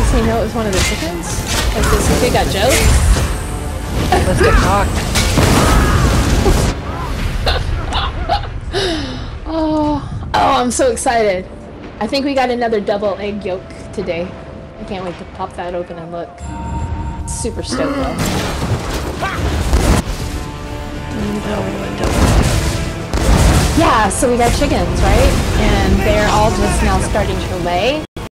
he say no? It was one of the chickens. Like this think got joke? Let's get cocked. Oh, oh, I'm so excited. I think we got another double egg yolk today. I can't wait to pop that open and look. Super stoked though. Yeah, so we got chickens, right? And they're all just now starting to lay.